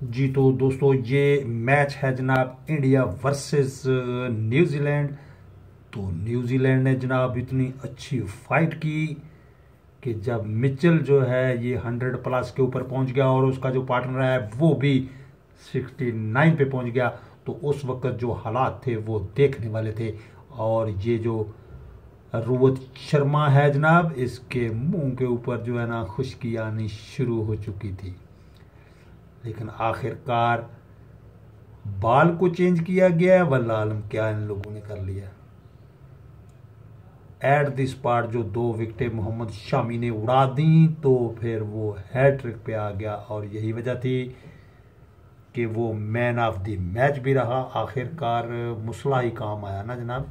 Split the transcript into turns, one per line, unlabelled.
जी तो दोस्तों, ये मैच है जनाब इंडिया वर्सेस न्यूजीलैंड। तो न्यूजीलैंड ने जनाब इतनी अच्छी फाइट की कि जब मिचल जो है ये हंड्रेड प्लस के ऊपर पहुँच गया और उसका जो पार्टनर है वो भी सिक्सटी नाइन पे पहुँच गया तो उस वक्त जो हालात थे वो देखने वाले थे। और ये जो रोहित शर्मा है जनाब, इसके मुँह के ऊपर जो है ना खुशकी आनी शुरू हो चुकी थी। लेकिन आखिरकार बाल को चेंज किया गया है वल्ला आलम क्या इन लोगों ने कर लिया? एट दिस पार्ट जो दो विकेटें मोहम्मद शामी ने उड़ा दी तो फिर वो हैट्रिक पे आ गया और यही वजह थी कि वो मैन ऑफ़ द मैच भी रहा। आखिरकार मुसला ही काम आया ना जनाब?